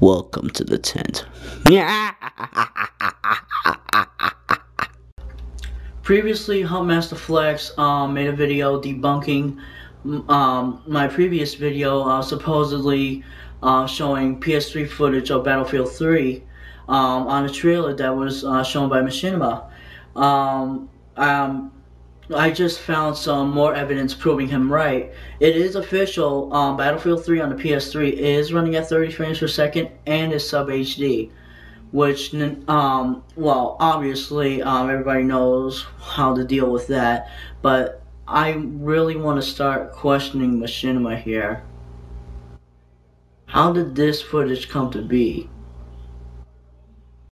Welcome to the tent. Previously, Humpmaster Flex um, made a video debunking um, my previous video uh, supposedly uh, showing PS3 footage of Battlefield 3 um, on a trailer that was uh, shown by Machinima. Um, um, I just found some more evidence proving him right. It is official, um, Battlefield 3 on the PS3 is running at 30 frames per second and is sub HD. Which, um, well, obviously, um, everybody knows how to deal with that, but I really want to start questioning Machinima here. How did this footage come to be?